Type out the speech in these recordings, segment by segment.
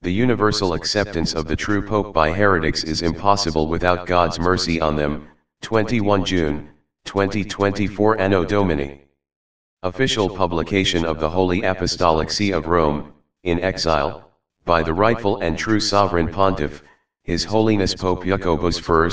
The universal acceptance of the true Pope by heretics is impossible without God's mercy on them. 21 June, 2024 Anno Domini. Official publication of the Holy Apostolic See of Rome, in exile, by the rightful and true sovereign pontiff, His Holiness Pope Jacobus I,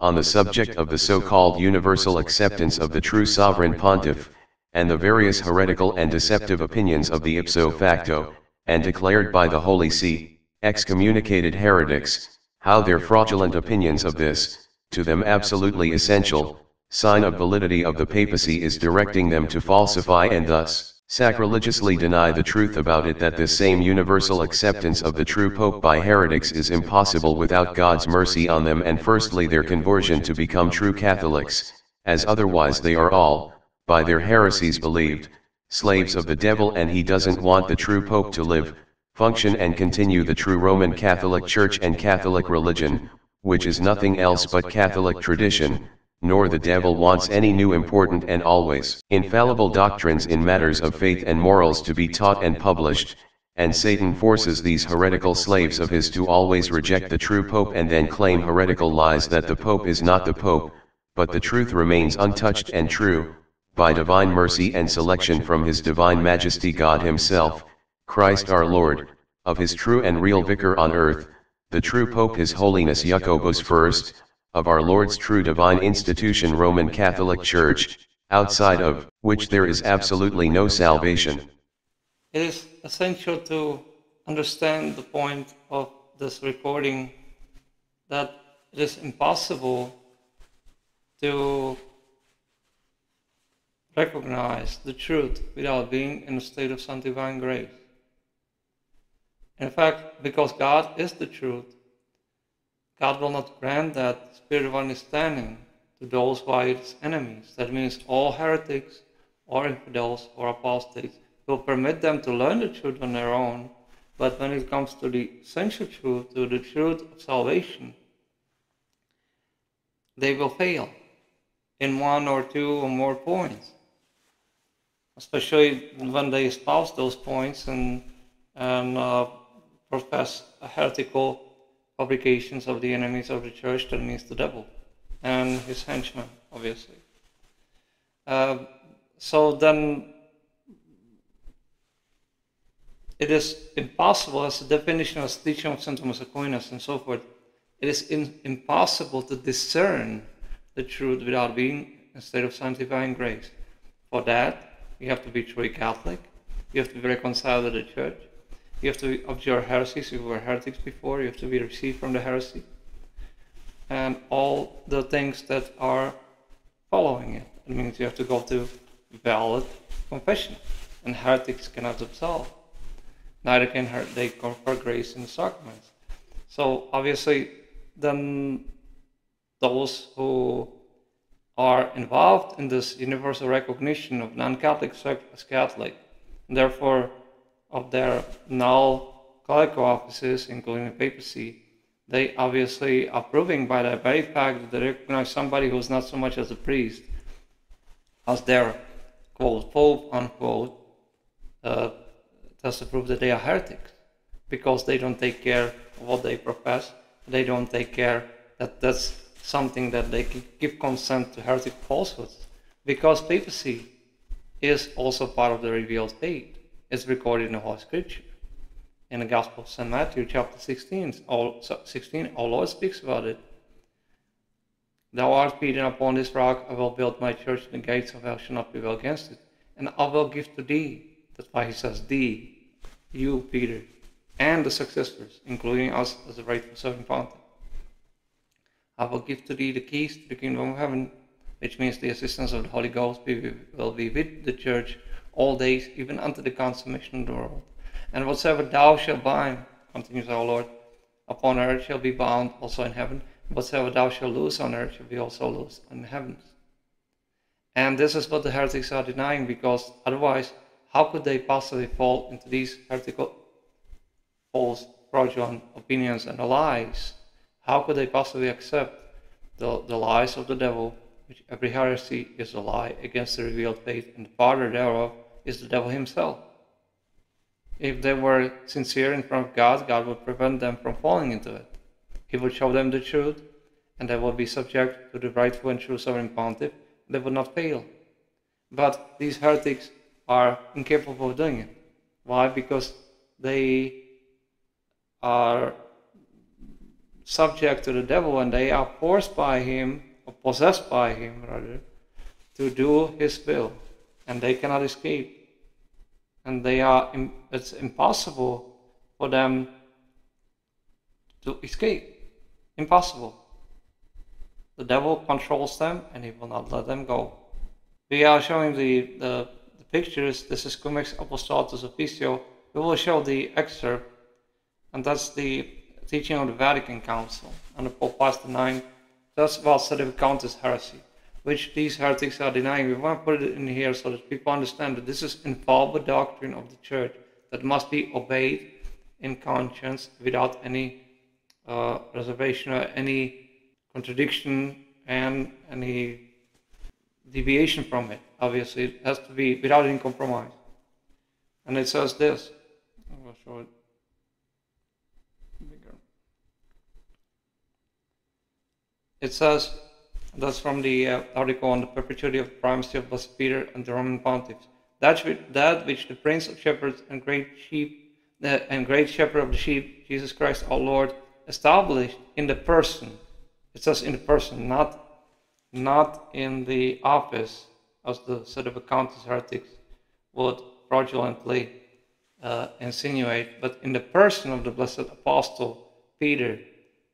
on the subject of the so-called universal acceptance of the true sovereign pontiff, and the various heretical and deceptive opinions of the ipso facto, and declared by the Holy See, excommunicated heretics, how their fraudulent opinions of this, to them absolutely essential, sign of validity of the papacy is directing them to falsify and thus, sacrilegiously deny the truth about it that this same universal acceptance of the true pope by heretics is impossible without God's mercy on them and firstly their conversion to become true Catholics, as otherwise they are all, by their heresies believed, slaves of the devil and he doesn't want the true pope to live, function and continue the true Roman Catholic Church and Catholic religion, which is nothing else but Catholic tradition, nor the devil wants any new important and always infallible doctrines in matters of faith and morals to be taught and published, and Satan forces these heretical slaves of his to always reject the true pope and then claim heretical lies that the pope is not the pope, but the truth remains untouched and true, by divine mercy and selection from His divine majesty God Himself, Christ our Lord, of His true and real vicar on earth, the true Pope His Holiness Jacobus I, of our Lord's true divine institution Roman Catholic Church, outside of which there is absolutely no salvation. It is essential to understand the point of this recording that it is impossible to recognize the truth without being in a state of sanctifying grace. In fact, because God is the truth, God will not grant that spirit of understanding to those who are his enemies. That means all heretics or infidels or apostates will permit them to learn the truth on their own, but when it comes to the essential truth, to the truth of salvation, they will fail in one or two or more points especially when they espouse those points and, and uh, profess heretical publications of the enemies of the church, that means the devil and his henchmen, obviously. Uh, so then it is impossible, as the definition of teaching of St. Thomas Aquinas and so forth, it is in, impossible to discern the truth without being in a state of sanctifying grace. For that, you have to be truly Catholic. You have to be reconciled with the church. You have to abjure heresies if you were heretics before. You have to be received from the heresy. And all the things that are following it. It means you have to go to valid confession. And heretics cannot absolve. Neither can they confer grace in the sacraments. So obviously, then those who are involved in this universal recognition of non-Catholics as Catholic, and therefore of their null clerical offices, including the papacy, they obviously are proving by the very fact that they recognize somebody who's not so much as a priest as their quote pope unquote uh, that's to prove that they are heretics because they don't take care of what they profess. They don't take care that that's something that they can give consent to heretic falsehoods because papacy is also part of the revealed faith. It's recorded in the Holy Scripture. In the Gospel of St. Matthew, chapter 16, all, 16, our Lord speaks about it. Thou art Peter, upon this rock I will build my church, and the gates of hell shall not prevail against it. And I will give to thee, that's why he says thee, you, Peter, and the successors, including us as the rightful serving pontiff I will give to thee the keys to the kingdom of heaven, which means the assistance of the Holy Ghost will be with the church all days, even unto the consummation of the world. And whatsoever thou shalt bind, continues our Lord, upon earth shall be bound also in heaven. Whatsoever thou shalt loose on earth shall be also loosed in the heavens. And this is what the heretics are denying, because otherwise, how could they possibly fall into these heretical, false, fraudulent opinions and lies? How could they possibly accept the, the lies of the devil, which every heresy is a lie against the revealed faith, and the father thereof is the devil himself? if they were sincere in front of God, God would prevent them from falling into it. He would show them the truth, and they would be subject to the rightful and true sovereign pontiff. They would not fail. But these heretics are incapable of doing it. Why? Because they are subject to the devil and they are forced by him, or possessed by him rather, to do his will. And they cannot escape. And they are, it's impossible for them to escape. Impossible. The devil controls them and he will not let them go. We are showing the, the, the pictures. This is Cum ex Apostolatus Officio. We will show the excerpt, and that's the teaching of the Vatican Council under Pope Pius IX. That's about Sedevacantist heresy, which these heretics are denying. We want to put it in here so that people understand that this is infallible doctrine of the Church that must be obeyed in conscience without any uh, reservation or any contradiction and any deviation from it. Obviously, it has to be without any compromise. And it says this. I'm going to show it bigger. It says, that's from the uh, article on the perpetuity of primacy of Blessed Peter and the Roman pontiffs. That which, that which the Prince of Shepherds and great sheep uh, and great Shepherd of the sheep, Jesus Christ our Lord, established in the person. It says in the person, not not in the office, as the Sedevacantist heretics would fraudulently uh, insinuate, but in the person of the blessed apostle Peter,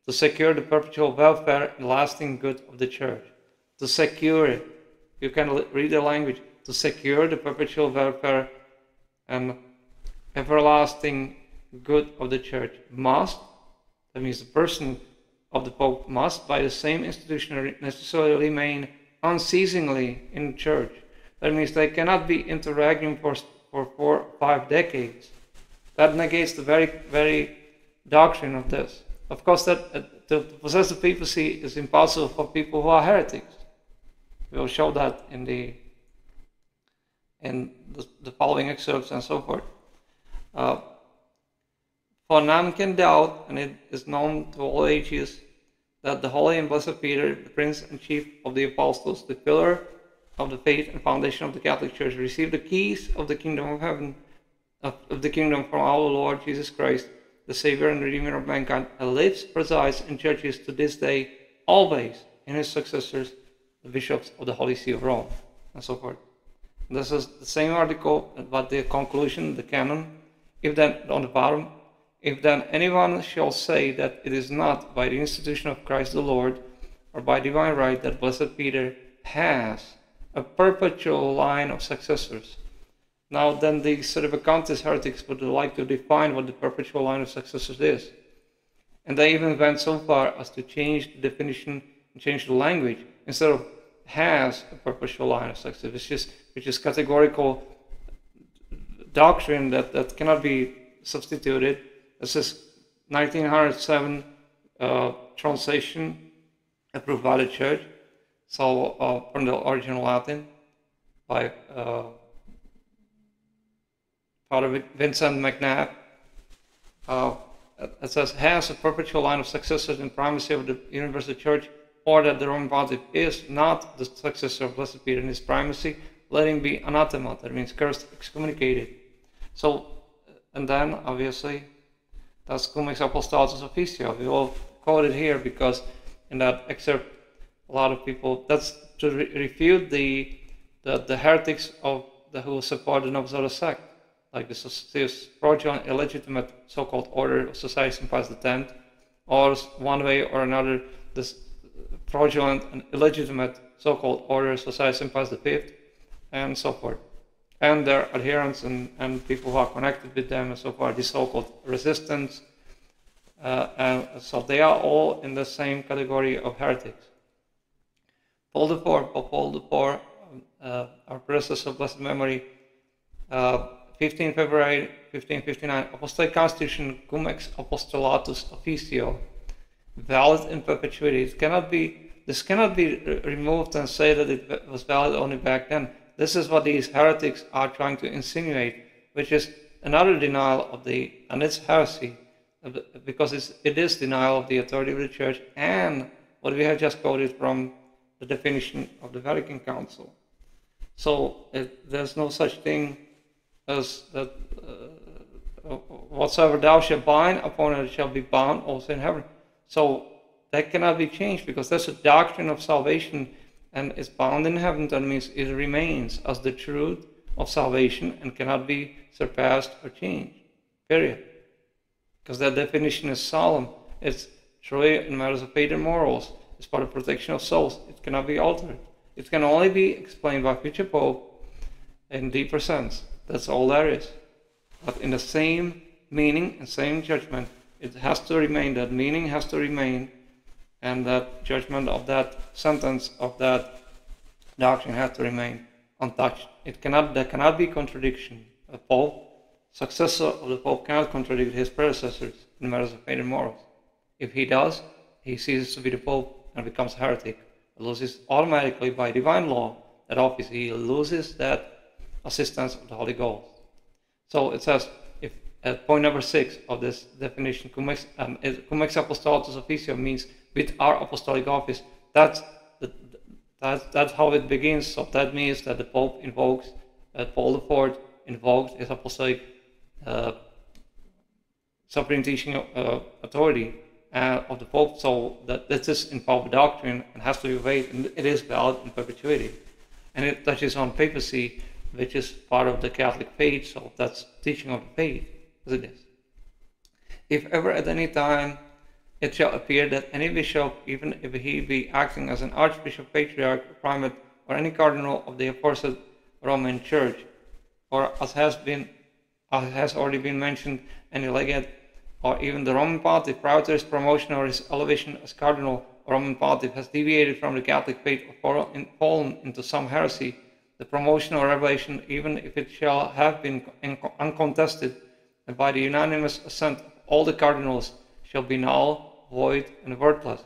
to secure the perpetual welfare and lasting good of the church. To secure it, you can read the language, to secure the perpetual welfare and everlasting good of the church must, that means the person of the Pope must, by the same institution, necessarily remain unceasingly in church. That means they cannot be interacting for, for four, five decades. That negates the very, very doctrine of this. Of course, that uh, to possess the papacy is impossible for people who are heretics. We will show that in the in the, the following excerpts and so forth. Uh, for none can doubt, and it is known to all ages, that the Holy and Blessed Peter, the Prince and Chief of the Apostles, the pillar of the faith and foundation of the Catholic Church, received the keys of the kingdom of heaven, of, of the kingdom from our Lord Jesus Christ, the Savior and Redeemer of mankind, lives, presides and judges to this day, always in his successors, the bishops of the Holy See of Rome, and so forth. This is the same article, but the conclusion, the canon, if then on the bottom, if then anyone shall say that it is not by the institution of Christ the Lord, or by divine right, that Blessed Peter has a perpetual line of successors. Now, then the Sedevacantist heretics would like to define what the perpetual line of successors is. And they even went so far as to change the definition and change the language. Instead of has a perpetual line of successors, which is, which is categorical doctrine that, that cannot be substituted this is 1907 uh, translation approved by the church, so uh, from the original Latin by uh, Father Vincent McNabb. Uh, says, has a perpetual line of successors in primacy of the universal church, or that the Roman pontiff is not the successor of Blessed Peter in his primacy, let him be anathema, that means cursed, excommunicated. So, and then obviously that's cum ex apostolatus officio. We will quote it here because in that excerpt, a lot of people, that's to re refute the, the, the heretics of the who support the Novus Ordo sect, like the this fraudulent, illegitimate so-called order of society St. the X, or one way or another, this fraudulent and illegitimate so-called order of society St. the Fifth, and so forth and their adherents and, and people who are connected with them and so far, the so-called resistance. Uh, and so they are all in the same category of heretics. Paul IV, Pope Paul IV, uh, our predecessor of blessed memory, uh, 15 February 1559, Apostolic Constitution cum ex apostolatus officio, valid in perpetuity. It cannot be, this cannot be removed and say that it was valid only back then. This is what these heretics are trying to insinuate, which is another denial of the, and it's heresy, uh, because it's, it is denial of the authority of the church and what we have just quoted from the definition of the Vatican Council. So it, there's no such thing that uh, whatsoever thou shalt bind upon it shall be bound also in heaven. So that cannot be changed because that's a doctrine of salvation and is bound in heaven. That means it remains as the truth of salvation and cannot be surpassed or changed. Period. Because that definition is solemn. It's true in matters of faith and morals. It's part of protection of souls. It cannot be altered. It can only be explained by future Pope in deeper sense. That's all there is. But in the same meaning and same judgment, it has to remain, that meaning has to remain, and that judgment of that sentence, of that doctrine has to remain untouched. It cannot, there cannot be contradiction. A Pope, successor of the Pope, cannot contradict his predecessors in matters of faith and morals. If he does, he ceases to be the Pope and becomes a heretic. He loses automatically by divine law that office. He loses that assistance of the Holy Ghost. So it says, if at point number six of this definition, cum ex, um, apostolatus officio means with our apostolic office. That's the, that's that's how it begins. So that means that the Pope invokes, uh, Paul IV invoked his apostolic uh, supreme teaching uh, authority uh, of the Pope. So that this is in Pope doctrine and has to be obeyed, and it is valid in perpetuity. And it touches on papacy, which is part of the Catholic faith. So that's teaching of the faith, as it is. If ever at any time it shall appear that any bishop, even if he be acting as an archbishop, patriarch, primate, or any cardinal of the aforesaid Roman Church, or as has been as has already been mentioned, any legate, or even the Roman pontiff prior to his promotion or his elevation as cardinal Roman pontiff has deviated from the Catholic faith or fallen into some heresy, the promotion or revelation, even if it shall have been uncontested and by the unanimous assent of all the cardinals, shall be null void, and worthless.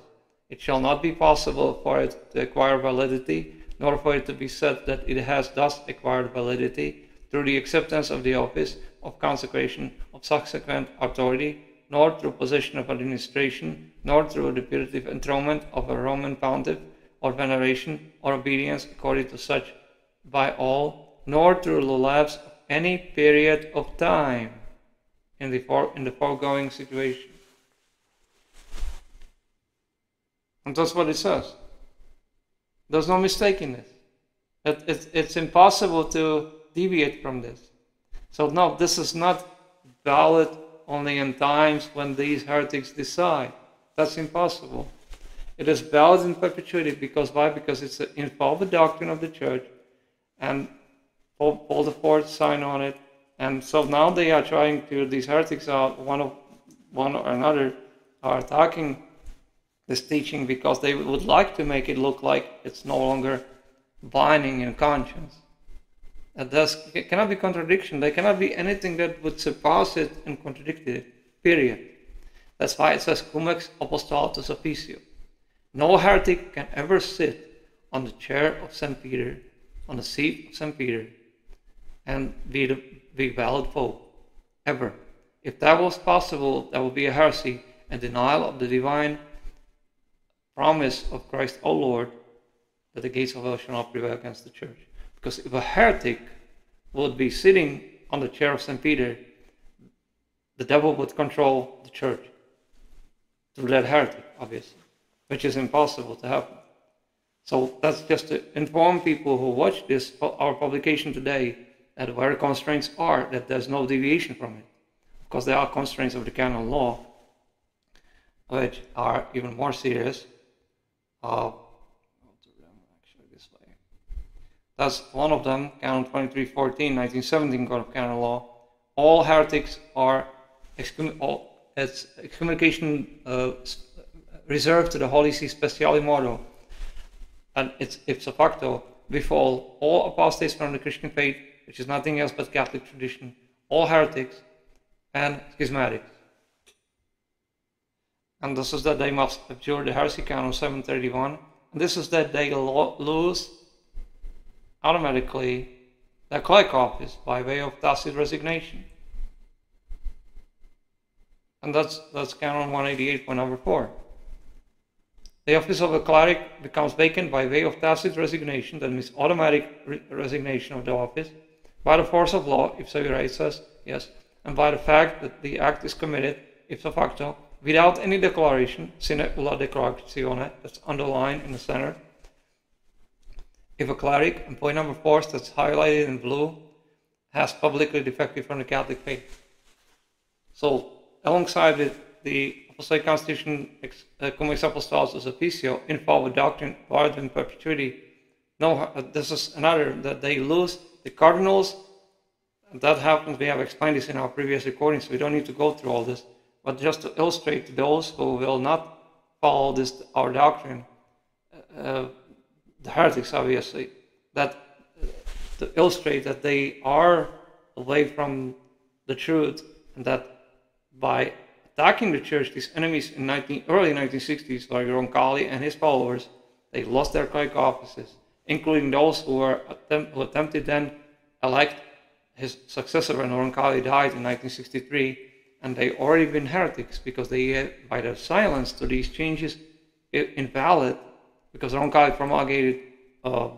It shall not be possible for it to acquire validity, nor for it to be said that it has thus acquired validity through the acceptance of the office of consecration of subsequent authority, nor through possession of administration, nor through the putative enthronement of a Roman pontiff, or veneration or obedience according to such by all, nor through the lapse of any period of time in the, for, in the foregoing situation. And that's what it says. There's no mistake in this. It, it, it's impossible to deviate from this. So, no, this is not valid only in times when these heretics decide. That's impossible. It is valid in perpetuity because why? Because it's an infallible doctrine of the church, and Paul, Paul the Fourth signed on it. And so now they are trying to these heretics are one of one or another are attacking this teaching because they would like to make it look like it's no longer binding in conscience. And thus, it cannot be contradiction. There cannot be anything that would surpass it and contradict it. Period. That's why it says cum ex apostolatus officio. No heretic can ever sit on the chair of St. Peter, on the seat of St. Peter, and be the be valid pope. Ever. If that was possible, that would be a heresy and denial of the divine promise of Christ, O Lord, that the gates of hell shall not prevail against the church. Because if a heretic would be sitting on the chair of St. Peter, the devil would control the church through that heretic, obviously, which is impossible to happen. So that's just to inform people who watch this, our publication today, that where constraints are, that there's no deviation from it. Because there are constraints of the canon law, which are even more serious uh. That's one of them, Canon 2314, 1917 Code of Canon Law. All heretics are excom- all, excommunication uh, reserved to the Holy See Speciali Modo. And it's ipso facto we fall all apostates from the Christian faith, which is nothing else but Catholic tradition, all heretics, and schismatics and this is that they must abjure the heresy canon 731, and this is that they lose automatically their cleric office by way of tacit resignation. and that's that's canon 188 point number four. The office of a cleric becomes vacant by way of tacit resignation, that means automatic re- resignation of the office, by the force of law, ipso iure says, yes, and by the fact that the act is committed, ipso facto, without any declaration, sine ulla declarazione, that's underlined in the center. If a cleric, and point number four, that's highlighted in blue, has publicly defected from the Catholic faith. So, alongside the, the Apostolic Constitution ex, uh, cum ex apostolatus officio, in with doctrine, barred in perpetuity. No, uh, this is another that they lose the cardinals. That happens. We have explained this in our previous recordings, so we don't need to go through all this. But just to illustrate those who will not follow this our doctrine, uh, the heretics, obviously, that uh, to illustrate that they are away from the truth and that by attacking the church, these enemies in 19, early 1960s, like Roncalli and his followers, they lost their clerical offices, including those who were attempt, who attempted then elect his successor when Roncalli died in 1963, and they already been heretics because they, by their silence to these changes, invalid because Roncalli promulgated uh,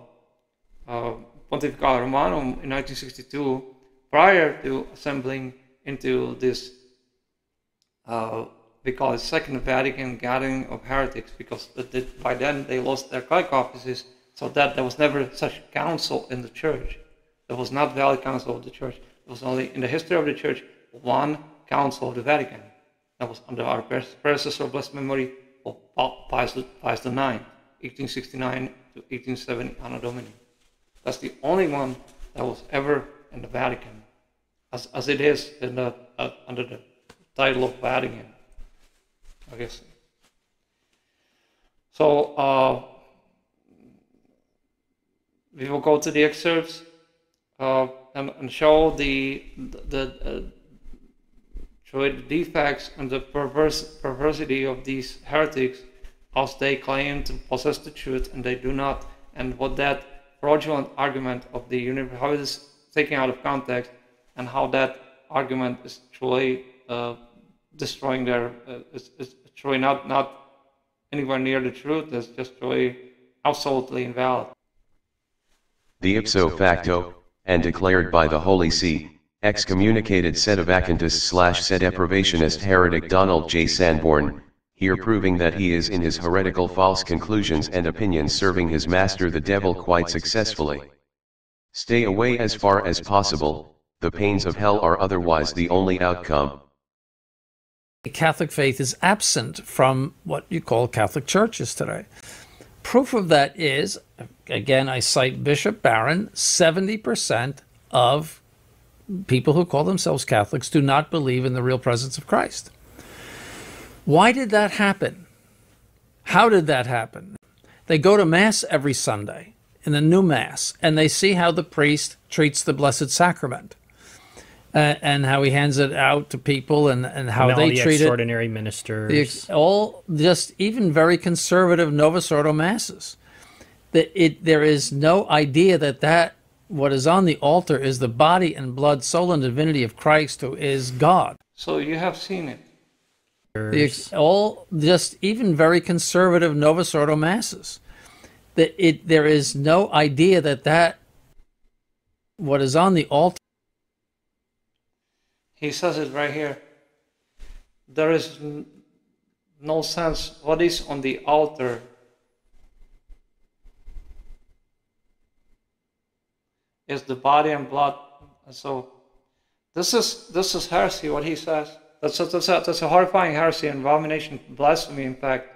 uh, Pontificale Romanum in 1962 prior to assembling into this uh, it Second Vatican Gathering of Heretics because by then they lost their offices, so that there was never such council in the church. There was not valid council of the church. There was only in the history of the church one council of the Vatican. That was under our predecessor of blessed memory of Pius, Pius IX, 1869 to 1870 Anno Domini. That's the only one that was ever in the Vatican, as, as it is in the, uh, under the title of Vatican, I guess. So uh, we will go to the excerpts uh, and, and, show the the, uh, show the defects and the perverse perversity of these heretics as they claim to possess the truth and they do not, and what that fraudulent argument of the universe, how it is taken out of context, and how that argument is truly uh, destroying their, uh, it's, it's truly not, not anywhere near the truth, it's just truly absolutely invalid. The ipso facto, and declared by the Holy See, excommunicated sedevacantist slash sedeprivationist heretic Donald J. Sanborn, here proving that he is in his heretical false conclusions and opinions serving his master the devil quite successfully. Stay away as far as possible, the pains of hell are otherwise the only outcome. Catholic faith is absent from what you call Catholic churches today. Proof of that is, again, I cite Bishop Barron 70% of people who call themselves Catholics do not believe in the real presence of Christ. Why did that happen? How did that happen? They go to Mass every Sunday in the new Mass and they see how the priest treats the Blessed Sacrament uh, and how he hands it out to people and, and how and they the treat extraordinary it. ministers. The, all just even very conservative Novus Ordo masses. That it there is no idea that that what is on the altar is the body and blood, soul and divinity of Christ, who is God. So you have seen it. The, all just even very conservative Novus Ordo masses. That it there is no idea that that what is on the altar he says it right here. There is no sense what is on the altar. Is the body and blood. So this is this is heresy, what he says. That's a, that's a, that's a horrifying heresy and abomination, blasphemy, in fact,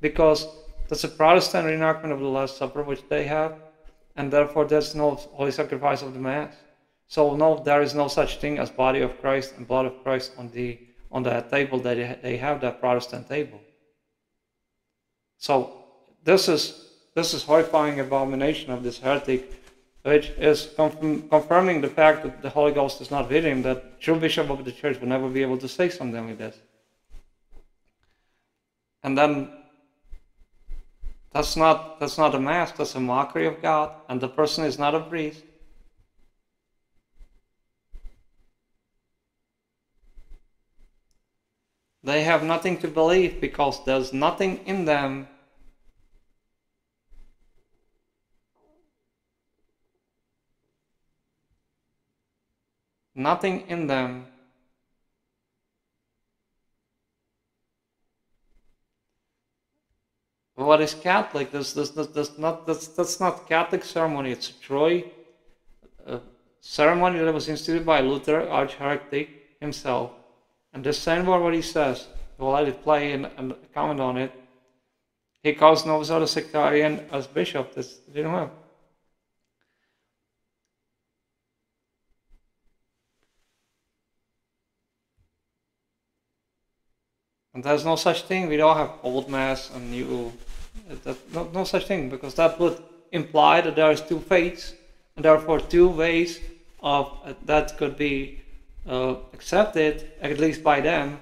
because that's a Protestant reenactment of the Last Supper, which they have, and therefore there's no holy sacrifice of the Mass. So no, there is no such thing as body of Christ and blood of Christ on the on that table that they have that Protestant table. So this is this is horrifying abomination of this heretic, which is confirm, confirming the fact that the Holy Ghost is not with him. That true bishop of the church will never be able to say something like this. And then that's not that's not a mask. That's a mockery of God, and the person is not a priest. They have nothing to believe because there's nothing in them nothing in them what is Catholic? That's, that's, that's, not, that's, that's not Catholic ceremony. It's a Troy uh, ceremony that was instituted by Luther, arch heretic himself. And the same word what he says, we'll let it play and, and comment on it. He calls Novus Ordo sectarian as bishop. That's, you know And there's no such thing. We don't have old mass and new. That, no, no such thing because that would imply that there is two faiths and therefore two ways of uh, that could be uh, accepted at least by them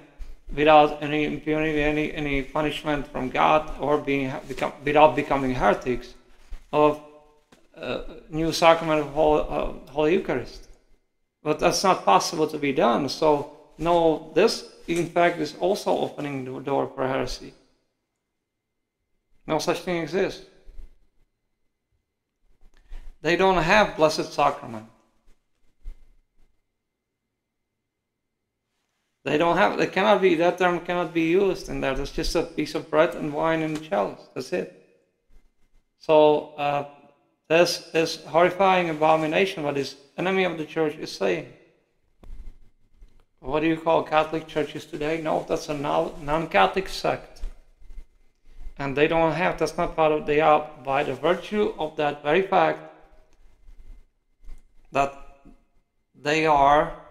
without any impunity, any any punishment from God or being become, without becoming heretics of uh, new sacrament of Holy, uh, Holy Eucharist. But that's not possible to be done. So no, this in fact is also opening the door for heresy. No such thing exists. They don't have Blessed Sacrament. They don't have, they cannot be, that term cannot be used in there. There's just a piece of bread and wine in the chalice. That's it. So, uh, this is horrifying abomination what this enemy of the church is saying. What do you call Catholic churches today? No, that's a non Catholic sect. And they don't have, that's not part of, they are by the virtue of that very fact that they are,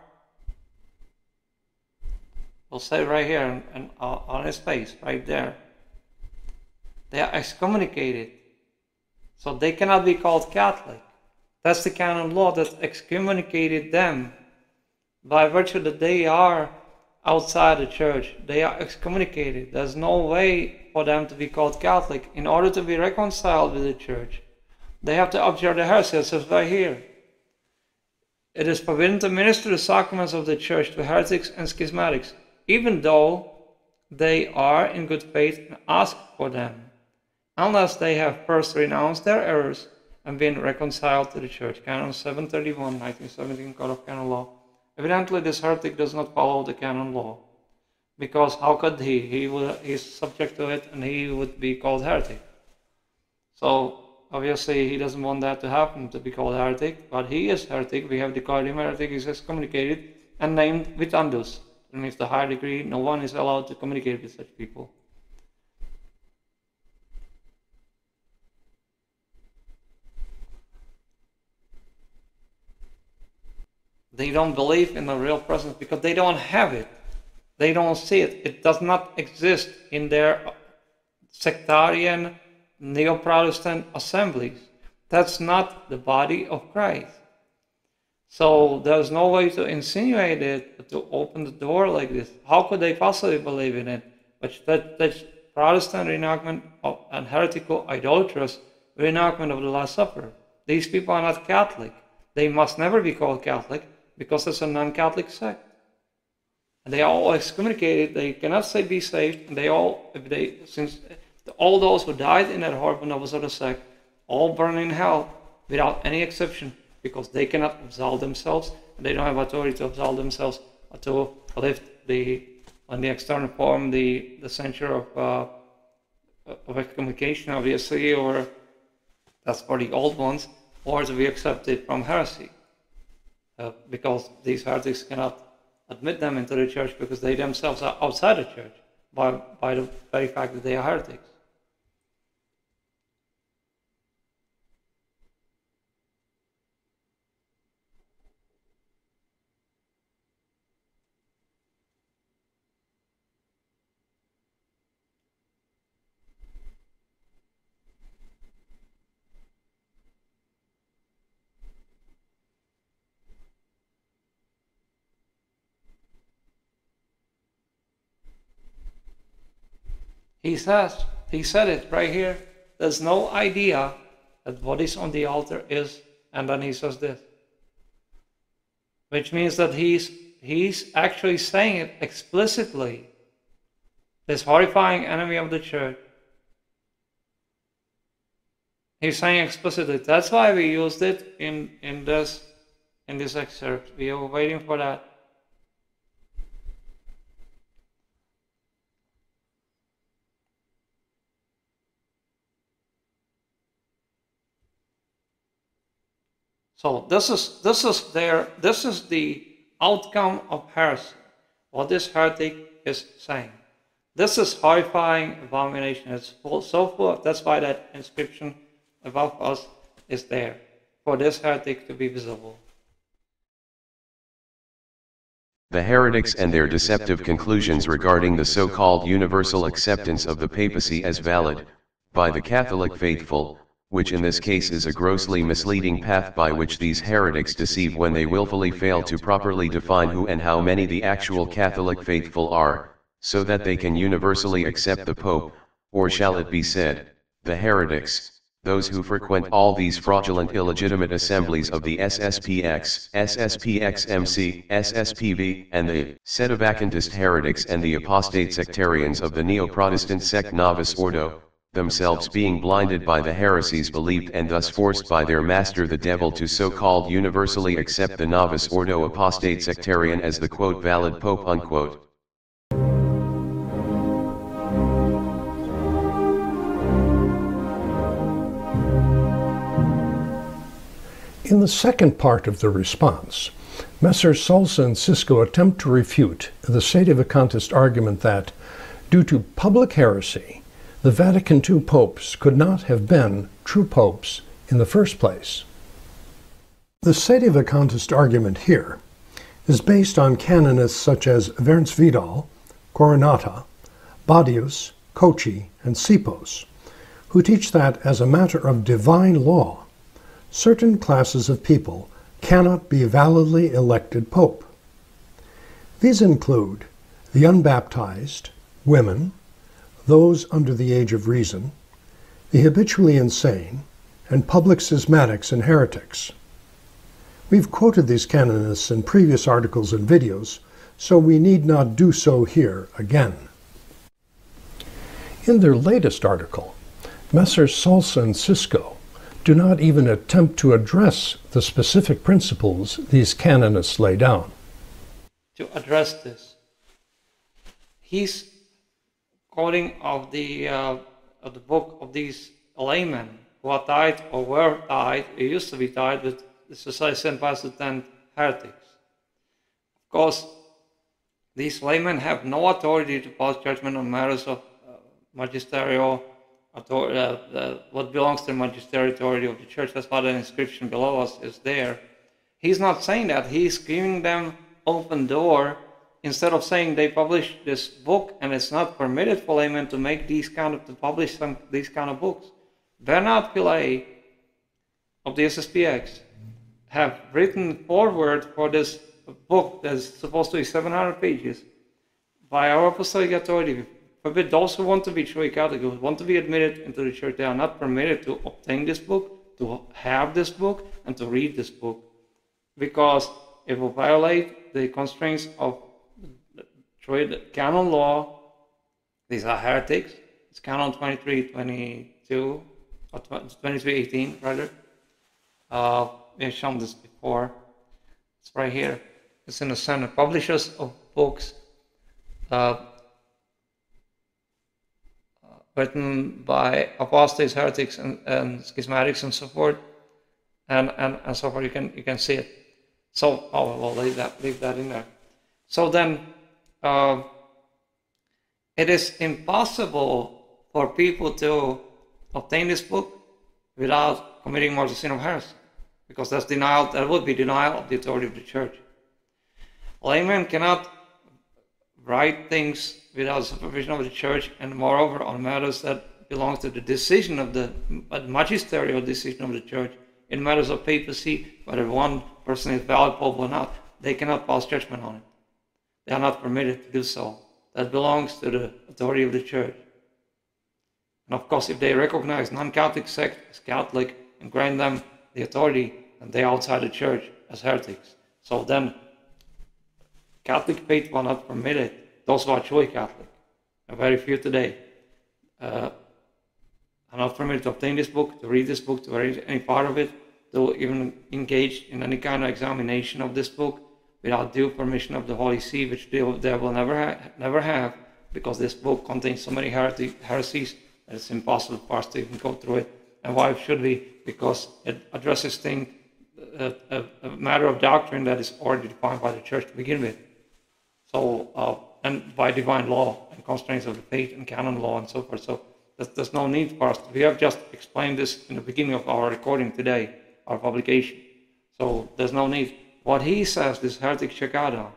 we'll say right here and, and on his face, right there, they are excommunicated. So they cannot be called Catholic. That's the canon law that excommunicated them by virtue that they are outside the church. They are excommunicated. There's no way for them to be called Catholic. In order to be reconciled with the church, they have to observe the heresy. It says right here. It is forbidden to minister the sacraments of the church to heretics and schismatics, even though they are in good faith and ask for them, unless they have first renounced their errors and been reconciled to the church. Canon 731, 1917, Code of Canon Law. Evidently, this heretic does not follow the canon law, because how could he? He he's subject to it, and he would be called heretic. So obviously, he doesn't want that to happen to be called heretic, but he is heretic. We have declared him heretic. He's excommunicated and named Vitandus. That means the higher degree. No one is allowed to communicate with such people. They don't believe in the real presence because they don't have it. They don't see it. It does not exist in their sectarian neo Protestant assemblies. That's not the body of Christ. So there's no way to insinuate it, to open the door like this. How could they possibly believe in it? But that, that's Protestant reenactment of, and heretical, idolatrous reenactment of the Last Supper. These people are not Catholic. They must never be called Catholic because it's a non-Catholic sect. And they all excommunicated. They cannot say be saved. And they all, if they, since all those who died in that horrible Novus Ordo sect, all burn in hell without any exception because they cannot absolve themselves. And they don't have authority to absolve themselves or to lift the on the external form the the censure of uh, of excommunication, obviously, or that's for the old ones, or to be accepted from heresy uh, because these heretics cannot admit them into the church because they themselves are outside the church by, by the very fact that they are heretics. He says, he said it right here. There's no idea that what is on the altar is, and then he says this. Which means that he's he's actually saying it explicitly. this horrifying enemy of the church. He's saying explicitly. That's why we used it in, in this in this excerpt. We are waiting for that. So this is this is their this is the outcome of heresy. What this heretic is saying. This is horrifying abomination. It's full, so full. That's why that inscription above us is there for this heretic to be visible. The heretics and their deceptive conclusions regarding the so-called universal acceptance of the papacy as valid, by the Catholic faithful, which in this case is a grossly misleading path by which these heretics deceive when they willfully fail to properly define who and how many the actual Catholic faithful are, so that they can universally accept the Pope, or shall it be said, the heretics, those who frequent all these fraudulent illegitimate assemblies of the SSPX, SSPXMC, SSPV, and the set of heretics and the apostate sectarians of the Neo-Protestant sect Novus Ordo, themselves being blinded by the heresies believed and thus forced by their master the devil to so-called universally accept the Novus Ordo apostate sectarian as the quote valid pope unquote. In the second part of the response, Messrs. Salza and Siscoe attempt to refute the sedevacantist argument that, due to public heresy, the Vatican II popes could not have been true popes in the first place. The sedevacantist argument here is based on canonists such as Wernz Vidal, Coronata, Badius, Cocchi, and Sipos, who teach that as a matter of divine law, certain classes of people cannot be validly elected pope. These include the unbaptized, women, those under the age of reason, the habitually insane, and public schismatics and heretics. We've quoted these canonists in previous articles and videos, so we need not do so here again. In their latest article, Messrs. Salza and Siscoe do not even attempt to address the specific principles these canonists lay down. To address this, he's quoting of the uh, of the book of these laymen who are tied or were tied, it used to be tied with the Society St. Pius X heretics. Of course, these laymen have no authority to pass judgment on matters of uh, magisterial authority, uh, what belongs to the magisterial authority of the church. That's why the inscription below us is there. He's not saying that. He's giving them open door. Instead of saying they publish this book and it's not permitted for laymen to make these kind of to publish some these kind of books. Bernard Fellay of the SSPX have written foreword for this book that's supposed to be 700 pages by our apostolic authority forbid those who want to be true Catholic, who want to be admitted into the church, they are not permitted to obtain this book, to have this book, and to read this book. Because it will violate the constraints of the canon law. These are heretics. It's canon 2322, or 2318, rather. Uh, we've shown this before. It's right here. It's in the center. Publishers of books uh, written by apostates, heretics, and, and schismatics, and so forth, and, and, and so forth. You can you can see it. So oh well, leave that leave that in there. So then, uh, it is impossible for people to obtain this book without committing mortal sin of heresy, because that's denial. That would be denial of the authority of the church. Laymen cannot write things without the supervision of the church, and moreover on matters that belong to the decision of the magisterial decision of the church in matters of papacy, whether one person is valid pope or not, they cannot pass judgment on it. They are not permitted to do so. That belongs to the authority of the church. And of course, if they recognize non-Catholic sect as Catholic and grant them the authority, then they are outside the church as heretics. So then Catholic faith will not permit it. Those who are truly Catholic. very few today. Uh, are not permitted to obtain this book, to read this book, to read any part of it, to even engage in any kind of examination of this book without due permission of the Holy See, which they they will never, ha- never have, because this book contains so many heresies that it's impossible for us to even go through it. And why should we? Because it addresses things, a, a, a, matter of doctrine that is already defined by the church to begin with. So, uh, and by divine law and constraints of the faith and canon law and so forth. So there's no need for us. We have just explained this in the beginning of our recording today, our publication. So there's no need. What he says, this heretic Cekada,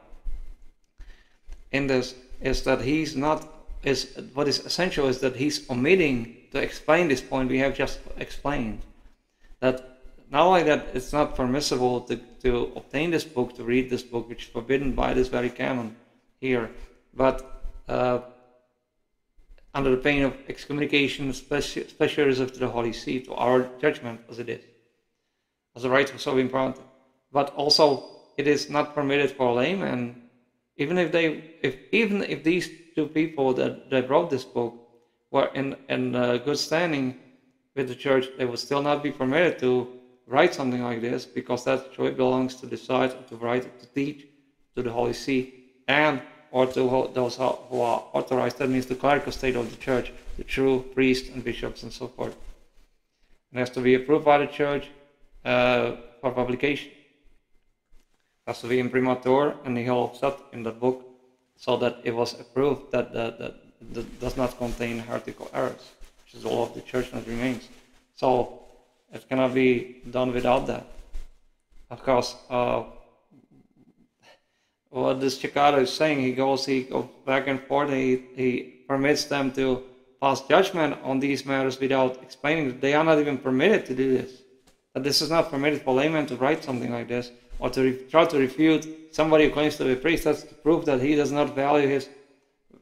in this is that he's not is what is essential is that he's omitting to explain this point we have just explained. That not only that it's not permissible to, to obtain this book, to read this book, which is forbidden by this very canon here, but uh, under the pain of excommunication, especially reserved to the Holy See, to our judgment as it is, as a right so important. But also, it is not permitted for a layman, even if they, if even if these two people that, that wrote this book were in in uh, good standing with the church, they would still not be permitted to write something like this because that belongs to decide to write to teach to the Holy See and or to those who are authorized. That means the clerical state of the church, the true priests and bishops and so forth. It has to be approved by the church uh, for publication. Be imprimatur and nihil obstat in the book, so that it was approved that that, that does not contain heretical errors, which is all of the church that remains. So it cannot be done without that. Of course, uh, what this Cekada is saying. He goes, he goes back and forth. and He, he permits them to pass judgment on these matters without explaining that they are not even permitted to do this. That this is not permitted for laymen to write something like this or to try to refute somebody who claims to be a priest. That's to prove that he does not value his,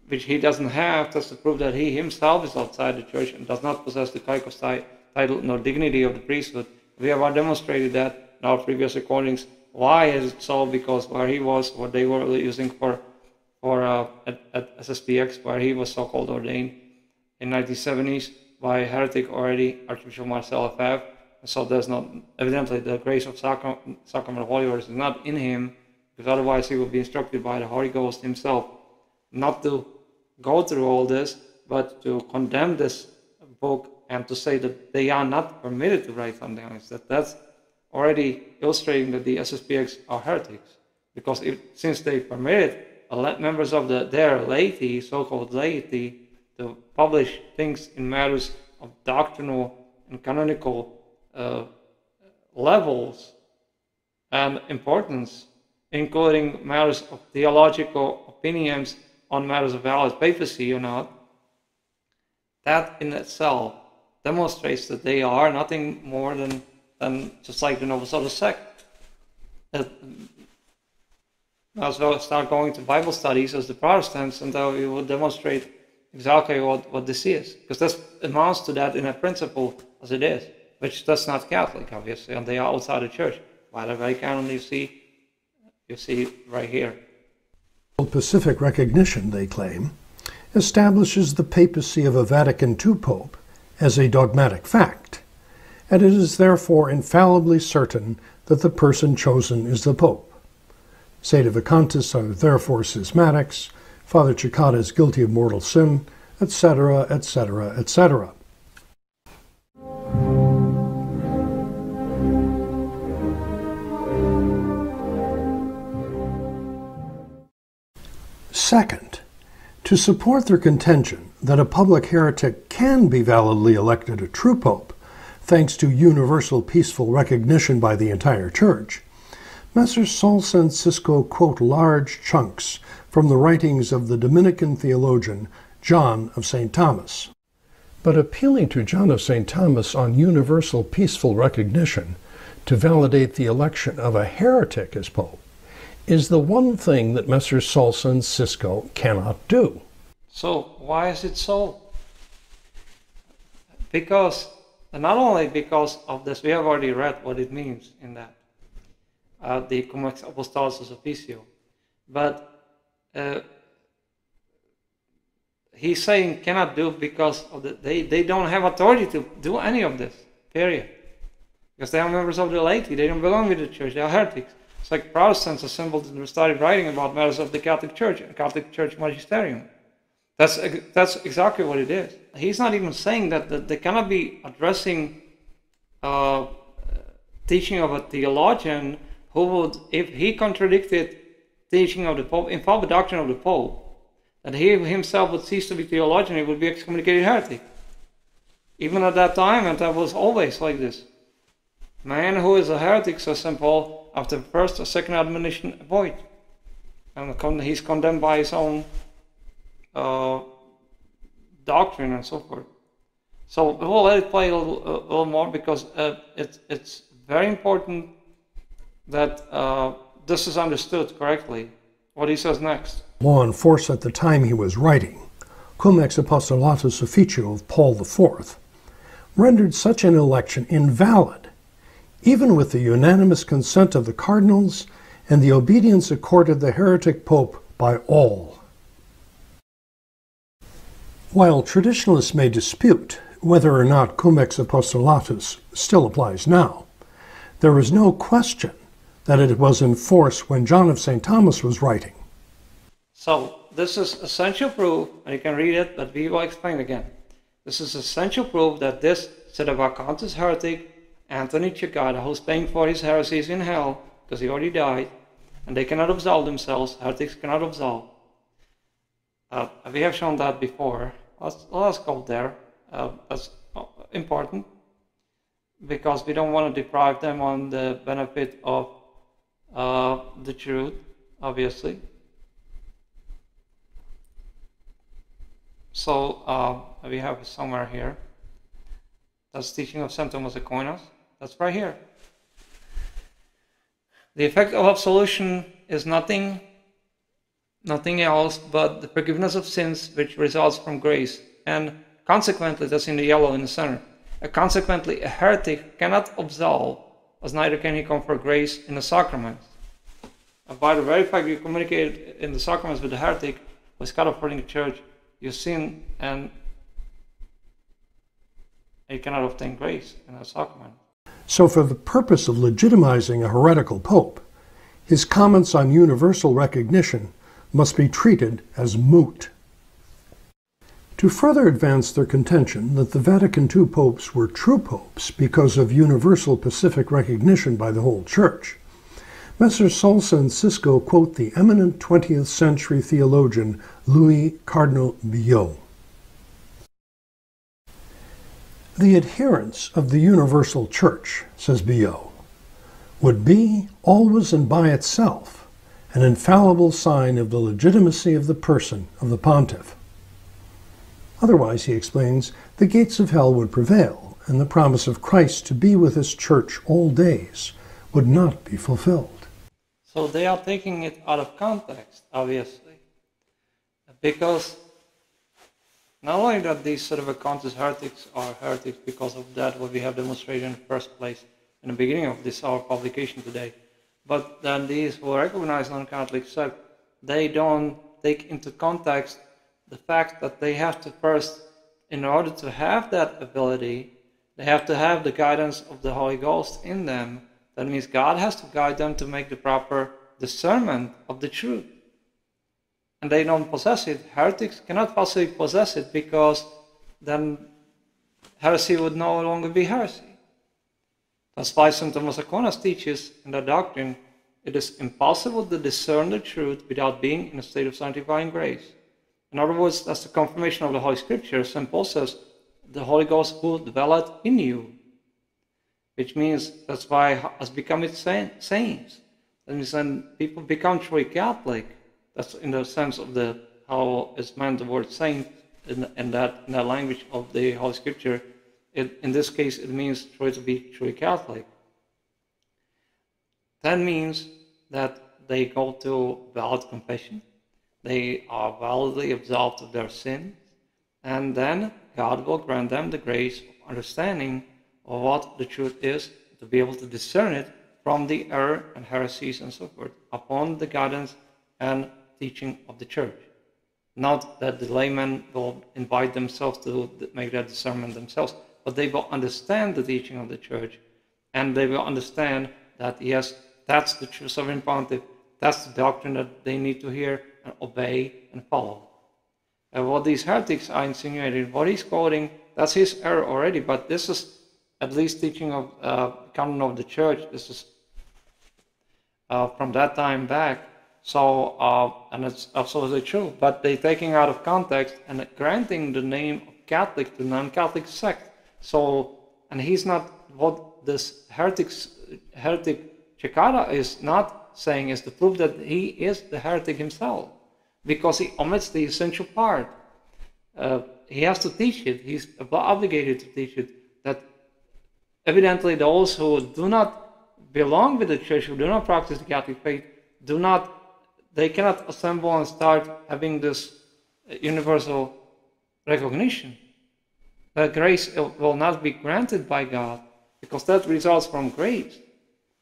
which he doesn't have. That's to prove that he himself is outside the church and does not possess the kaikos title nor dignity of the priesthood. We have demonstrated that in our previous recordings why is it so? Because where he was, what they were using for for uh, at, at SSPX, where he was so-called ordained in 1970s by heretic already Archbishop Marcel Lefebvre. So there's not evidently the grace of sacrament, of holy orders is not in him, because otherwise he would be instructed by the Holy Ghost himself not to go through all this, but to condemn this book and to say that they are not permitted to write something like that. That's already illustrating that the SSPX are heretics, because if, since they permitted members of the, their laity, so-called laity, to publish things in matters of doctrinal and canonical uh, levels and importance, including matters of theological opinions on matters of valid papacy or not, that in itself demonstrates that they are nothing more than and just like the Novus Ordo sect. Might as well start going to Bible studies as the Protestants, and then we will demonstrate exactly what, what this is. Because this amounts to that in a principle as it is, which that's not Catholic, obviously, and they are outside the church. By the Vatican, you see, you see right here. Pacific recognition, they claim, establishes the papacy of a Vatican II pope as a dogmatic fact and it is therefore infallibly certain that the person chosen is the Pope. Sedevacantists are therefore schismatics, Father Cekada is guilty of mortal sin, etc., etc., etc. Second, to support their contention that a public heretic can be validly elected a true pope, thanks to universal peaceful recognition by the entire Church, Messrs. Siscoe quote large chunks from the writings of the Dominican theologian John of St. Thomas. But appealing to John of St. Thomas on universal peaceful recognition to validate the election of a heretic as Pope is the one thing that Messrs. Salza and Siscoe cannot do. So, why is it so? Because not only because of this, we have already read what it means in that, uh, the Cum Apostolatus Officio, but uh, he's saying cannot do because of the, they, they don't have authority to do any of this, period. Because they are members of the laity, they don't belong with the church, they are heretics. It's like Protestants assembled and started writing about matters of the Catholic Church, Catholic Church magisterium. That's, that's exactly what it is. He's not even saying that, that they cannot be addressing uh, teaching of a theologian who would, if he contradicted teaching of the Pope, infallible doctrine of the Pope, that he himself would cease to be theologian, he would be excommunicated heretic. Even at that time, and that was always like this. Man who is a heretic, says St. Paul, after the first or second admonition, avoid. And he's condemned by his own uh, doctrine and so forth. So we'll let it play a little, a little more because uh, it, it's very important that uh, this is understood correctly. What he says next. Law in force at the time he was writing, cum ex apostolatus officio of Paul IV, rendered such an election invalid, even with the unanimous consent of the cardinals and the obedience accorded the heretic pope by all. While traditionalists may dispute whether or not cum ex apostolatus still applies now, there is no question that it was in force when John of St. Thomas was writing. So, this is essential proof, and you can read it, but we will explain again. This is essential proof that this Sedevacantist heretic, Anthony Cekada, who's paying for his heresies in hell because he already died, and they cannot absolve themselves, heretics cannot absolve. Uh, we have shown that before. Let's, let's go there. Uh, that's important because we don't want to deprive them on the benefit of uh, the truth, obviously. So uh, we have somewhere here. That's teaching of St. Thomas Aquinas. That's right here. The effect of absolution is nothing, nothing else but the forgiveness of sins which results from grace. And consequently, that's in the yellow in the center. Consequently, a heretic cannot absolve, as neither can he confer grace in the sacraments. And by the very fact you communicate in the sacraments with the heretic, with God offering the church, you sin and you cannot obtain grace in a sacrament. So, for the purpose of legitimizing a heretical pope, his comments on universal recognition must be treated as moot. To further advance their contention that the Vatican II popes were true popes because of universal pacific recognition by the whole Church, Messrs. Salza and Siscoe quote the eminent 20th century theologian Louis Cardinal Billot. The adherence of the universal church, says Billot, would be, always and by itself, an infallible sign of the legitimacy of the person of the pontiff. Otherwise, he explains, the gates of hell would prevail, and the promise of Christ to be with his church all days would not be fulfilled. So they are taking it out of context, obviously. Because not only that these sort of conscious heretics are heretics because of that, what we have demonstrated in the first place in the beginning of this our publication today, but then these who recognize non-Catholic sect, they don't take into context the fact that they have to first, in order to have that ability, they have to have the guidance of the Holy Ghost in them. That means God has to guide them to make the proper discernment of the truth. And they don't possess it. Heretics cannot possibly possess it because then heresy would no longer be heresy. That's why St. Thomas Aquinas teaches in the doctrine it is impossible to discern the truth without being in a state of sanctifying grace. In other words, that's the confirmation of the Holy Scripture. St. Paul says, the Holy Ghost who dwelleth in you. Which means that's why has become its saints. That means when people become truly Catholic, that's in the sense of the how is meant the word saint in, in that in that language of the Holy Scripture. It, in this case, it means try to be truly Catholic. That means that they go to valid confession, they are validly absolved of their sins, and then God will grant them the grace of understanding of what the truth is, to be able to discern it from the error and heresies and so forth, upon the guidance and teaching of the church. Not that the laymen will invite themselves to make that discernment themselves, but they will understand the teaching of the church and they will understand that, yes, that's the true sovereign pontiff, that's the doctrine that they need to hear and obey and follow. And what these heretics are insinuating, what he's quoting, that's his error already, but this is at least teaching of uh, canon of the church. This is uh, from that time back. So, uh, and it's absolutely true, but they're taking out of context and granting the name of Catholic to non-Catholic sect. So, and he's not what this heretic, heretic Cekada is not saying is the proof that he is the heretic himself, because he omits the essential part. Uh, he has to teach it. He's obligated to teach it. That evidently those who do not belong with the church, who do not practice the Catholic faith, do not they cannot assemble and start having this universal recognition. That grace will not be granted by God because that results from grace,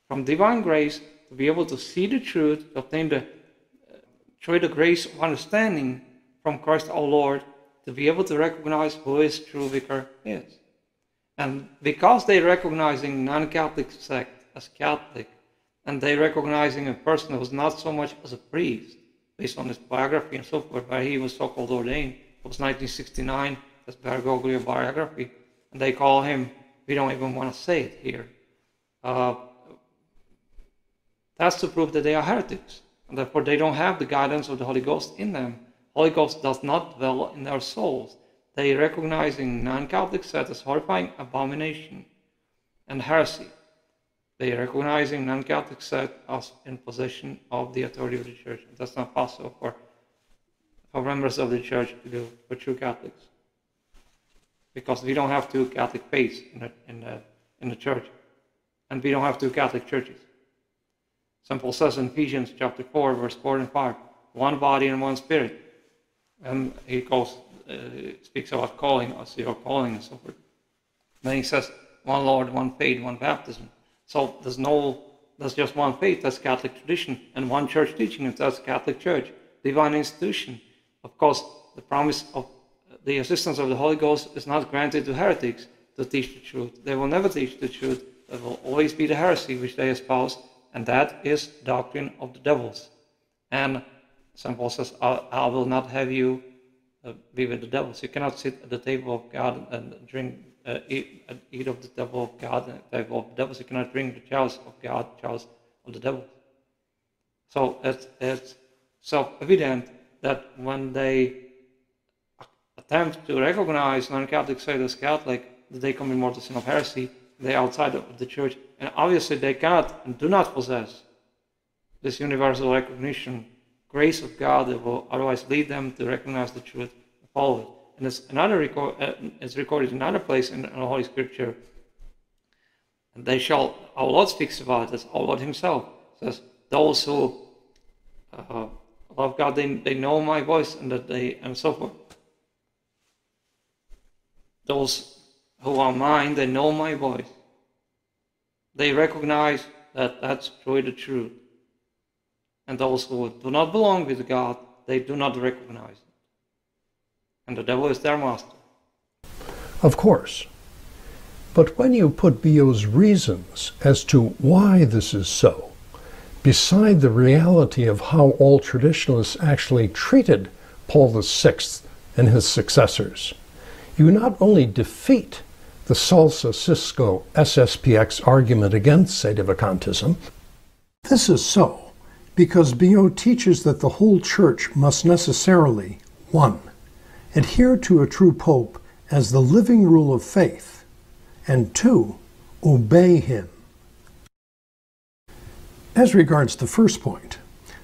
from divine grace, to be able to see the truth, to obtain the, uh, the grace of understanding from Christ our Lord, to be able to recognize who his true vicar is. And because they recognizing non-Catholic sect as Catholic, and they recognizing a person who's not so much as a priest, based on his biography and so forth, where he was so-called ordained. It was 1969, that's Bergoglio biography, and they call him, we don't even want to say it here. Uh, that's to prove that they are heretics, and therefore they don't have the guidance of the Holy Ghost in them. Holy Ghost does not dwell in their souls. They recognizing non-Catholic sect as horrifying abomination and heresy. They recognizing non-Catholic sect as in possession of the authority of the church. That's not possible for, for members of the church to do, for true Catholics. Because we don't have two Catholic faiths in the, in the, in the church. And we don't have two Catholic churches. St. Paul says in Ephesians chapter 4, verse 4 and 5, one body and one spirit. And he calls, uh, speaks about calling us, your calling and so forth. Then he says, one Lord, one faith, one baptism. So there's no, there's just one faith, that's Catholic tradition, and one church teaching, and that's Catholic Church, divine institution. Of course, the promise of the assistance of the Holy Ghost is not granted to heretics to teach the truth. They will never teach the truth. There will always be the heresy which they espouse, and that is doctrine of the devils. And St. Paul says, I, I will not have you uh, be with the devils. You cannot sit at the table of God and drink uh, eat, uh, eat of the devil of God and the devil of the devils. You cannot drink the chalice of God, chalice of the devil. So it's, it's self-evident that when they attempt to recognize non-Catholic faith as Catholic, they commit mortal sin of heresy, they are outside of the church, and obviously they cannot and do not possess this universal recognition, grace of God that will otherwise lead them to recognize the truth and follow it. And it's another record, uh, it's recorded in another place in, in the Holy Scripture. And they shall, our Lord speaks about this, our Lord Himself says, those who uh, love God, they, they know my voice, and that they, and so forth. Those who are mine, they know my voice. They recognize that that's truly the truth. And those who do not belong with God, they do not recognize and the devil is their master. Of course. But when you put Billot's reasons as to why this is so, beside the reality of how all traditionalists actually treated Paul VI and his successors, you not only defeat the Salza Siscoe SSPX argument against sedevacantism, this is so because Bio teaches that the whole church must necessarily, one, adhere to a true pope as the living rule of faith, and two, obey him. As regards the first point,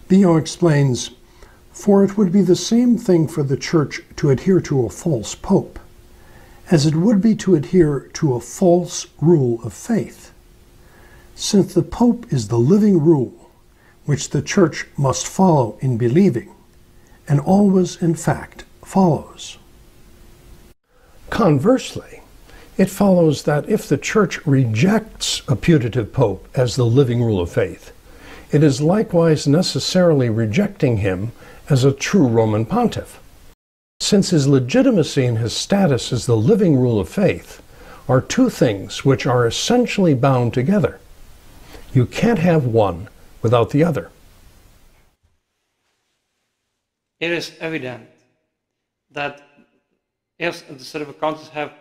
Billot explains, For it would be the same thing for the Church to adhere to a false pope, as it would be to adhere to a false rule of faith, since the pope is the living rule which the Church must follow in believing, and always, in fact, follows. Conversely, it follows that if the Church rejects a putative pope as the living rule of faith, it is likewise necessarily rejecting him as a true Roman pontiff. since his legitimacy and his status as the living rule of faith are two things which are essentially bound together. You can't have one without the other. It is evident that yes, the set of accounts have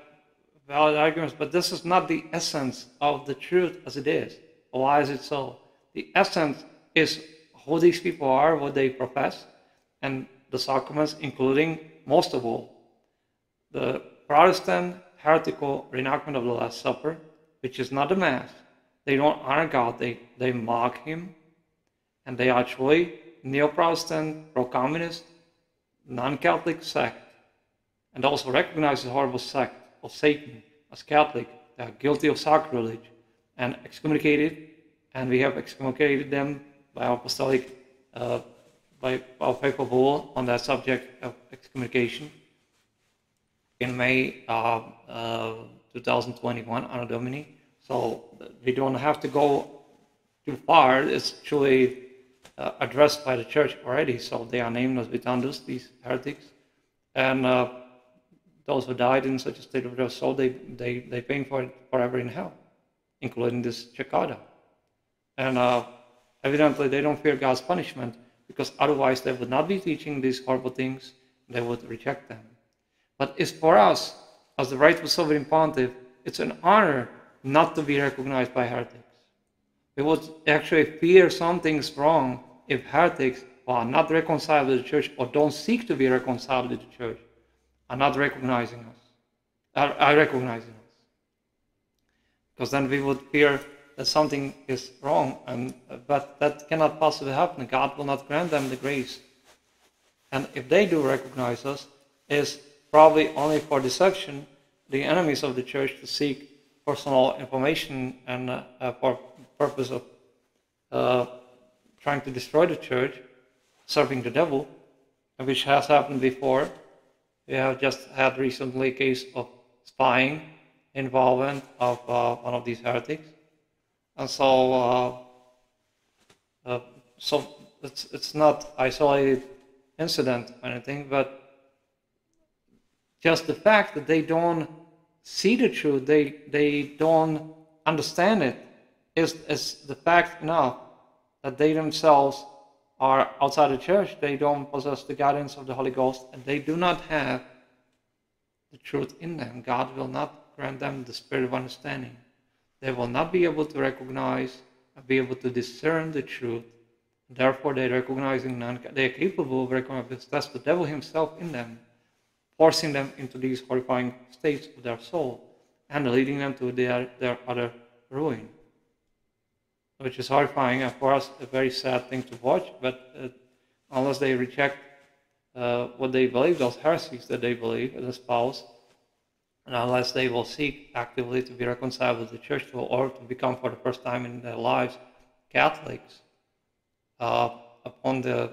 valid arguments, but this is not the essence of the truth as it is. Why is it so? The essence is who these people are, what they profess, and the sacraments, including, most of all, the Protestant heretical reenactment of the Last Supper, which is not the Mass. They don't honor God, they, they mock Him, and they actually neo Protestant, pro communist, non Catholic sect, and also recognize the horrible sect of Satan as Catholic. They are guilty of sacrilege and excommunicated, and we have excommunicated them by our apostolic uh, by our papal bull on that subject of excommunication in May uh, uh, 2021, Anno Domini. So we don't have to go too far. It's actually uh, addressed by the church already. So they are named as Vitandus, these heretics. And uh, those who died in such a state of their soul, they, they, they pay for it forever in hell, including this Cekada. And uh, evidently they don't fear God's punishment because otherwise they would not be teaching these horrible things, they would reject them. But it's for us, as the rightful sovereign pontiff, it's an honor not to be recognized by heretics. We would actually fear something's wrong if heretics are not reconciled with the church or don't seek to be reconciled with the church, are not recognizing us, are, are recognizing us. Because then we would fear that something is wrong, and but that cannot possibly happen. God will not grant them the grace. And if they do recognize us, is probably only for deception, the enemies of the church to seek personal information and uh, for purpose of uh, trying to destroy the church, serving the devil, which has happened before. We have just had recently a case of spying involvement of uh, one of these heretics. And so, uh, uh, so it's, it's not isolated incident or anything, but just the fact that they don't see the truth, they, they don't understand it, is, is the fact enough that they themselves are outside the church, they don't possess the guidance of the Holy Ghost, and they do not have the truth in them. God will not grant them the spirit of understanding they will not be able to recognize and be able to discern the truth. Therefore, they recognizing none, they are capable of recognizing that's the devil himself in them, forcing them into these horrifying states of their soul and leading them to their, their utter ruin. Which is horrifying for us a very sad thing to watch, but uh, unless they reject uh, what they believe, those heresies that they believe and espouse, and unless they will seek actively to be reconciled with the church or to become for the first time in their lives Catholics uh, upon the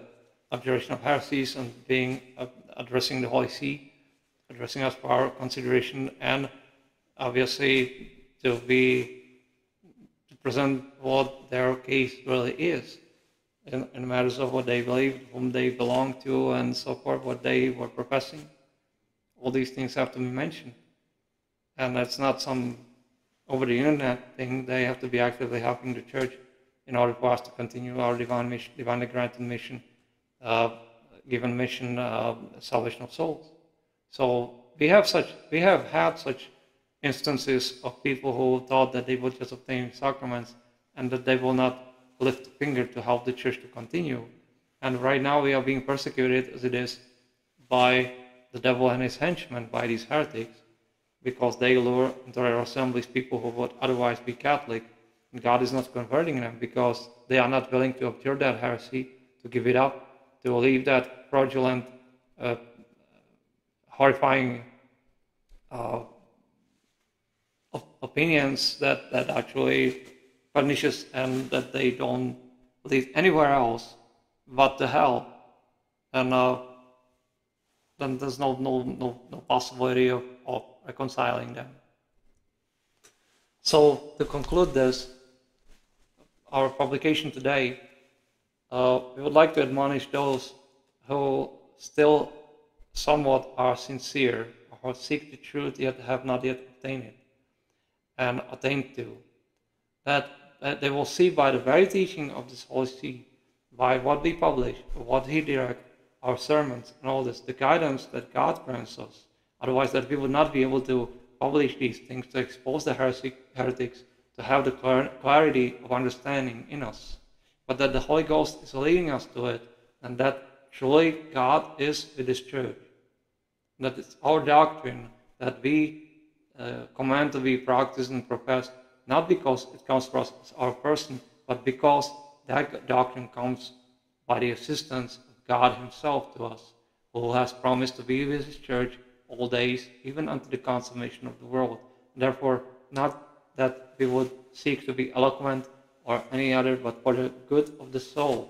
abjuration of heresies and being addressing the Holy See, addressing us for our consideration, and obviously to be present what their case really is in, in matters of what they believe, whom they belong to, and so forth, what they were professing. All these things have to be mentioned and that's not some over the internet thing. They have to be actively helping the church in order for us to continue our divine mission, divinely granted mission, uh, given mission, uh, salvation of souls. So we have such, we have had such instances of people who thought that they would just obtain sacraments and that they will not lift a finger to help the church to continue. And right now we are being persecuted as it is by the devil and his henchmen, by these heretics because they lure into their assemblies people who would otherwise be Catholic. And God is not converting them because they are not willing to abjure that heresy, to give it up, to leave that fraudulent, uh, horrifying uh, opinions that, that actually pernicious and that they don't lead anywhere else but the hell. And uh, then there's no, no, no, no possibility of, of reconciling them. So to conclude this, our publication today, uh, we would like to admonish those who still somewhat are sincere or seek the truth yet have not yet obtained it and attained to. That, that they will see by the very teaching of this Holy See, by what we publish, what He directs, our sermons, and all this, the guidance that God grants us. Otherwise, that we would not be able to publish these things to expose the heretics, to have the clarity of understanding in us. But that the Holy Ghost is leading us to it, and that truly God is with His church. That it's our doctrine that we Uh, command to be practiced and profess not because it comes from our person, but because that doctrine comes by the assistance of God Himself to us, who has promised to be with His church all days, even unto the consummation of the world. Therefore, not that we would seek to be eloquent or any other, but for the good of the souls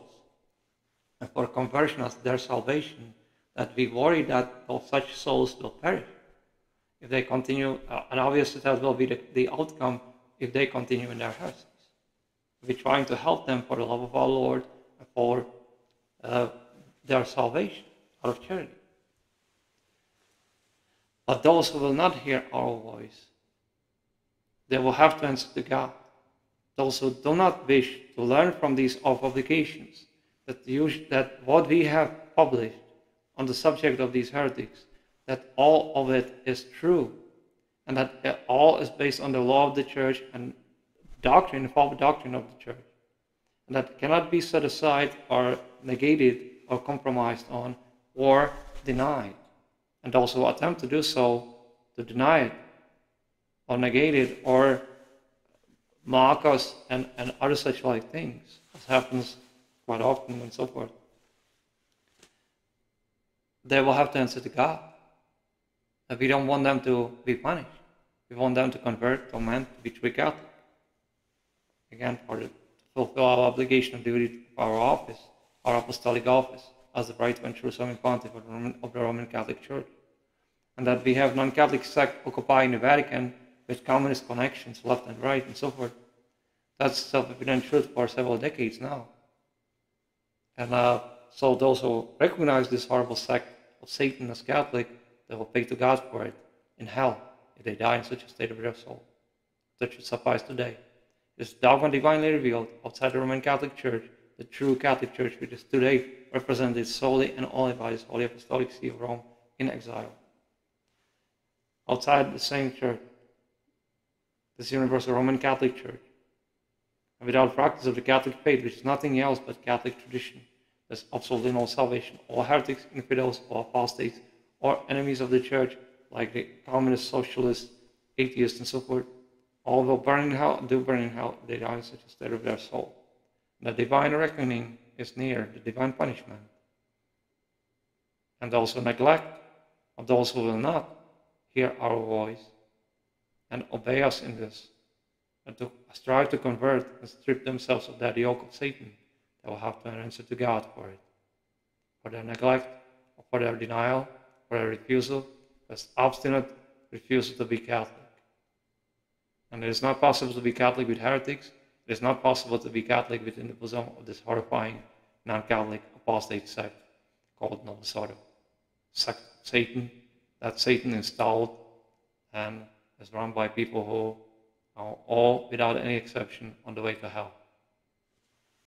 and for conversion as their salvation, that we worry that such souls will perish if they continue, uh, and obviously that will be the, the outcome if they continue in their heresies. We're trying to help them for the love of our Lord and for uh, their salvation out of charity. But those who will not hear our voice, they will have to answer to God. Those who do not wish to learn from these our publications, that, that what we have published on the subject of these heretics, that all of it is true, and that all is based on the law of the church and doctrine, the false doctrine of the church, and that cannot be set aside or negated or compromised on or denied and also attempt to do so to deny it or negate it or mock us and, and other such like things, as happens quite often and so forth. They will have to answer to God. We don't want them to be punished. We want them to convert to men to be true Catholic. Again, for the, to fulfill our obligation and duty of our office, our apostolic office, as the right and true Roman Pontiff of the Roman Catholic Church and that we have non-Catholic sect occupying the Vatican with communist connections left and right and so forth. That's self-evident truth for several decades now. And uh, so those who recognize this horrible sect of Satan as Catholic, they will pay to God for it in hell if they die in such a state of their soul. That should suffice today. This dogma divinely revealed outside the Roman Catholic Church, the true Catholic Church, which is today represented solely and only by His Holy Apostolic See of Rome in exile outside the same church, this universal Roman Catholic Church. And without practice of the Catholic faith, which is nothing else but Catholic tradition, there's absolutely no salvation. All heretics, infidels, or apostates, or enemies of the church, like the communist, socialist, atheists, and so forth, all will burn in hell, do burn in hell, they die such a state of their soul. The divine reckoning is near, the divine punishment. And also neglect of those who will not hear our voice and obey us in this, and to strive to convert and strip themselves of that yoke of Satan, they will have to answer to God for it, for their neglect, or for their denial, for a refusal, this obstinate refusal to be Catholic. And it is not possible to be Catholic with heretics. It is not possible to be Catholic within the bosom of this horrifying non-Catholic apostate sect called Novus Ordo. Sect Satan that Satan installed and is run by people who are all, without any exception, on the way to hell.